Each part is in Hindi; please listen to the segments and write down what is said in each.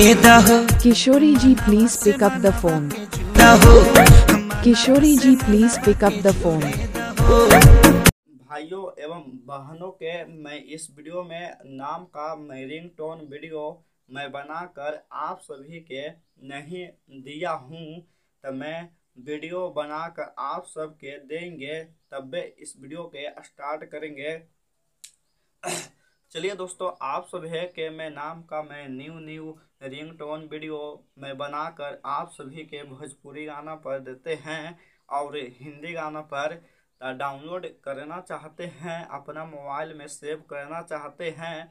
ji, please pick up the phone. दहो Kishori ji, please pick up the phone. भाइयों एवं बहनों के मैं इस वीडियो में नाम का मैं रिंग टोन वीडियो मैं बनाकर आप सभी के नहीं दिया हूँ तो मैं वीडियो बनाकर आप सबके देंगे तब इस वीडियो के स्टार्ट करेंगे चलिए दोस्तों, आप है कि मैं नाम का मैं new new ring tone video मैं बनाकर आप सभी के भोजपुरी गाना पर देते हैं और हिंदी गाना पर डाउनलोड करना चाहते हैं, अपना मोबाइल में सेव करना चाहते हैं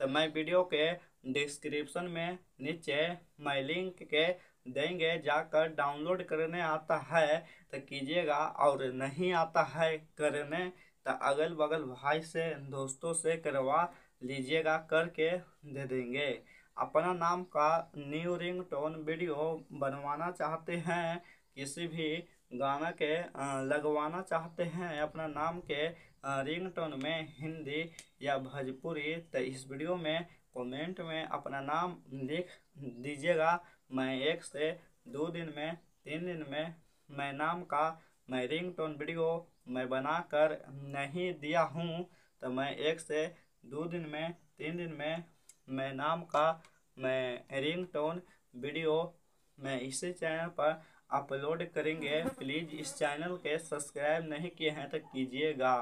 तो मैं वीडियो के डिस्क्रिप्शन में नीचे मैं लिंक के देंगे, जाकर डाउनलोड करने आता है तो कीजिएगा और नहीं आता है करने तो अगल बगल भाई से, दोस्तों से करवा लीजिएगा करके दे देंगे। अपना नाम का न्यू रिंग टोन वीडियो बनवाना चाहते हैं, किसी भी गाना के लगवाना चाहते हैं, अपना नाम के रिंग टोन में हिंदी या भोजपुरी तो इस वीडियो में कमेंट में अपना नाम लिख दीजिएगा। मैं एक से दो दिन में, तीन दिन में मैं नाम का मैं रिंग टोन वीडियो मैं बना कर नहीं दिया हूँ तो मैं एक से दो दिन में, तीन दिन में मैं नाम का मैं रिंग टोन वीडियो मैं इसी चैनल पर अपलोड करेंगे। प्लीज़ इस चैनल के सब्सक्राइब नहीं किए हैं तो कीजिएगा।